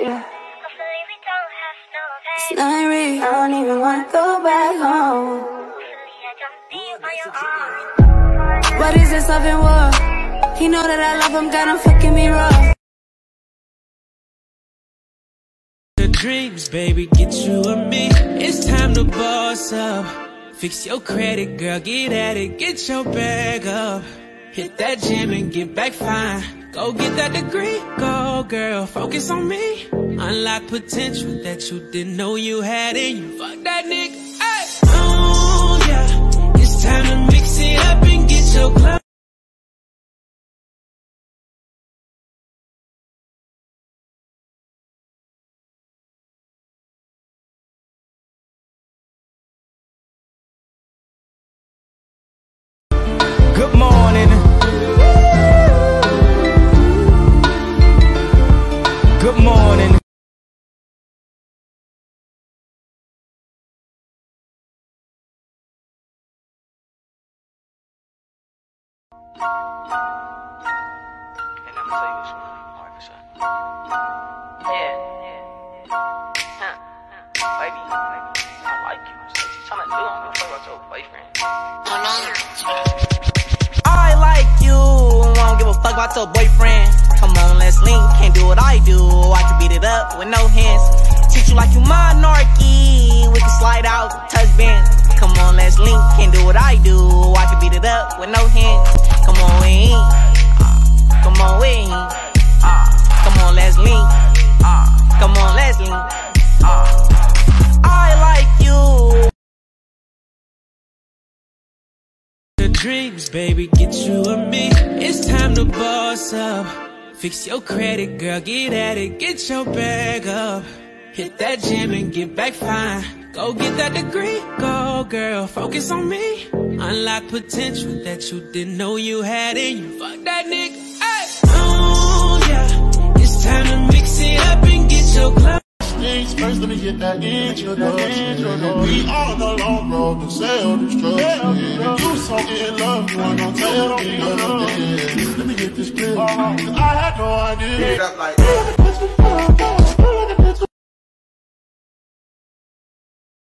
Yeah. Hopefully we don't have no It's not real. I don't even wanna go back home. Hopefully I don't see you on your own. What is this love and war? He know that I love him, got him fucking me raw. The dreams, baby, get you and me. It's time to boss up. Fix your credit, girl, get at it, get your bag up. Hit that gym and get back fine. Go get that degree, go girl, focus on me. Unlock potential that you didn't know you had in you. Fuck that nigga, morning. And I'm gonna tell you this one. Alright, for sure. Yeah, yeah. Huh. Baby, baby, I like you. So what you tryna do? I'm gonna fuck about your boyfriend. I like you, about your boyfriend. Come on, let's link, can't do what I do. I can beat it up with no hands. Treat you like you monarchy, we can slide out, touch band. Come on, let's link, can't do what I do. I can beat it up with no hands. Come on, we ain't. Ah, Come on, we ain't. Ah, Come on, let's link. Ah, Come on, let's link. I like you. The dreams, baby, get you and me. Time to boss up. Fix your credit, girl, get at it, get your bag up. Hit that gym and get back fine. Go get that degree, go girl, focus on me. Unlock potential that you didn't know you had in you. Fuck that nigga, hey. Oh yeah, it's time to mix it up and get your club. things first, let me get that introduction. We on the long road to sell destruction. You so in love, you wanna tell me nothing. Get this I had no idea.